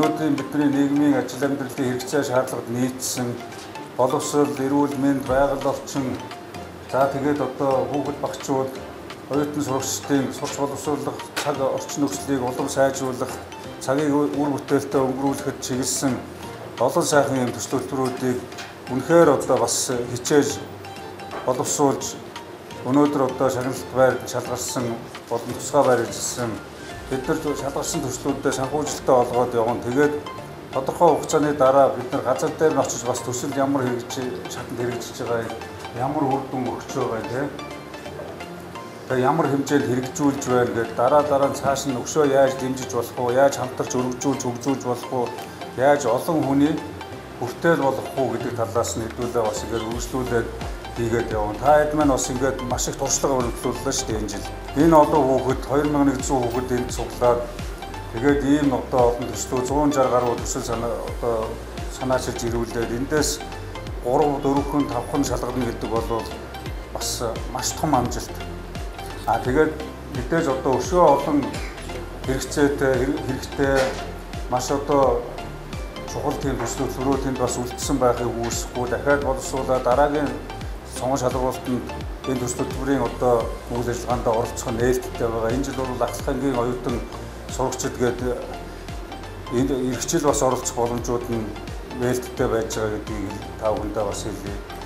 төслүүдийн бидний нийгмийн ажил амьдралын хэрэгцээ шаардлагад нийцсэн боловсрол, эрүүл мэнд, байгаль орчин. За тэгээд одоо хүүхэд багчууд оюутан сурагчдын сурч боловсруулах цаг орчин нөхцөлийг улам сайжруулах цагийг үр бүтээлтэй өнгөрүүлэхэд чиглэсэн олон сайхан юм төслөлтөрүүдийг үнэхээр одоо бас хичээж боловсруулж өнөөдөр одоо шагналт байр шалгарсан болон тусгай байр эзэлсэн бид нар шалгарсан төслүүдэд санхүүжилттэй олгоод явна. Тэгээд тодорхой хугацааны дараа бид нар газар дээр нь очиж бас төсөл ямар хэрэгжиж шатанд хэрэгжиж байгаа ямар үр дүн өгч байгаа тийм Тэгээ ямар хэмжээнд хэрэгжүүлж байна гэдэг дараа дараа нь цааш нь өгшөө яаж дэмжиж болох вэ? Яаж хамтарч өргөжүүлж хөгжүүлж болох вэ? Яаж олон хүний хүртэл болох уу гэдэг талаас нь хэдүүлээ бас ингээд үргэлжлүүлээд хийгээд явна. Та хэд маань бас ингээд маш их туршлага өргөжлүүллээ шүү дээ энэ жил. Энэ олон хүүхэд 2100 хүүхэд энд цуглаад тэгээд ийм одоо олон төслөө 160 гаруй төсөл санаа одоо санаачилж ирүүлээд эндээс 3 4 хүн 5 хүн шалгана гэдэг бол бас маш том амжилт. А тэгээд мэдээж одоо өшөө олон хэрэгцээтэй хэрэгтэй маш одоо чухал тийм төслүүд зөрөө тэнд бас үлдсэн байхыг үүсэхгүй дахиад боловсруулаад дараагийн сонгон шалгуулалтанд энэ төслүүдийн одоо үйл ажиллагаанд оролцох нь нээлттэй байгаа. Энэ жил бол Ахлах ангийн оюутан сурагчид гээд энд эрхчил бас оролцох боломжууд нь нээлттэй байж байгаа гэдгийг та бүхэндээ бас хэлье.